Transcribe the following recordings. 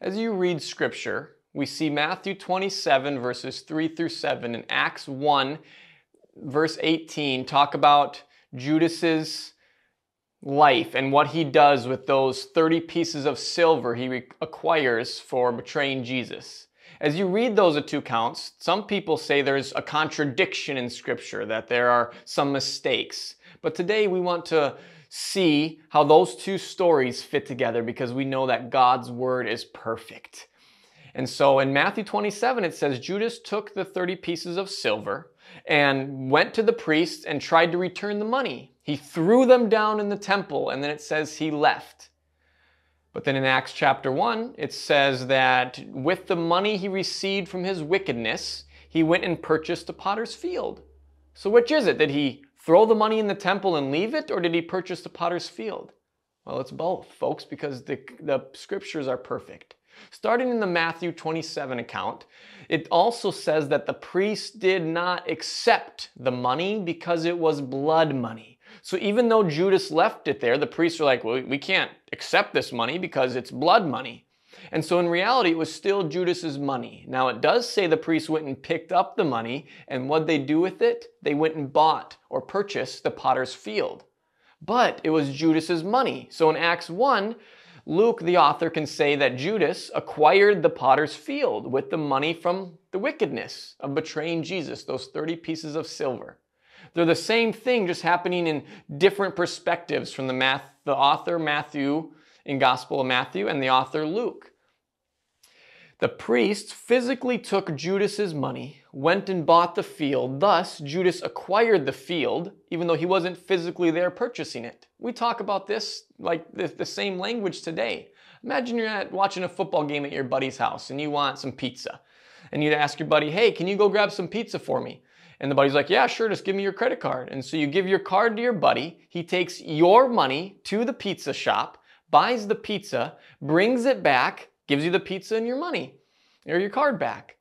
As you read scripture, we see Matthew 27, verses 3 through 7, and Acts 1, verse 18, talk about Judas's life and what he does with those 30 pieces of silver he acquires for betraying Jesus. As you read those two accounts, some people say there's a contradiction in Scripture, that there are some mistakes. But today we want to see how those two stories fit together because we know that God's word is perfect. And so in Matthew 27, it says Judas took the 30 pieces of silver and went to the priests and tried to return the money. He threw them down in the temple, and then it says he left. But then in Acts chapter 1, it says that with the money he received from his wickedness, he went and purchased a potter's field. So which is it? Did he throw the money in the temple and leave it, or did he purchase the potter's field? Well, it's both, folks, because the, the scriptures are perfect. Starting in the Matthew 27 account, it also says that the priest did not accept the money because it was blood money. So even though Judas left it there, the priests are like, well, we can't accept this money because it's blood money. And so in reality, it was still Judas's money. Now it does say the priests went and picked up the money, and what they do with it? They went and bought or purchased the potter's field. But it was Judas's money. So in Acts 1, Luke, the author, can say that Judas acquired the potter's field with the money from the wickedness of betraying Jesus, those 30 pieces of silver. They're the same thing, just happening in different perspectives from the, math, the author Matthew in Gospel of Matthew and the author Luke. The priests physically took Judas's money, went and bought the field. Thus, Judas acquired the field, even though he wasn't physically there purchasing it. We talk about this like the, same language today. Imagine you're at, watching a football game at your buddy's house and you want some pizza. And you'd ask your buddy, hey, can you go grab some pizza for me? And the buddy's like, yeah, sure, just give me your credit card. And so you give your card to your buddy. He takes your money to the pizza shop buys the pizza, brings it back, gives you the pizza and your money or your card back.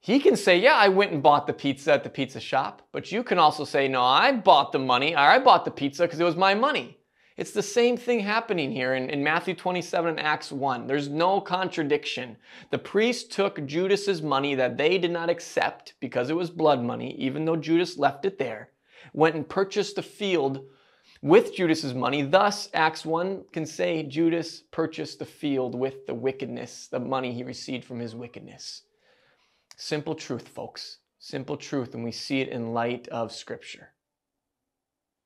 He can say, Yeah, I went and bought the pizza at the pizza shop. But you can also say, No, I bought the money, or I bought the pizza because it was my money. It's the same thing happening here in, in Matthew 27 and Acts 1. There's no contradiction. The priest took Judas's money that they did not accept because it was blood money, even though Judas left it there, went and purchased a field with Judas's money. Thus, Acts 1 can say Judas purchased the field with the wickedness, the money he received from his wickedness. Simple truth, folks. Simple truth, and we see it in light of Scripture.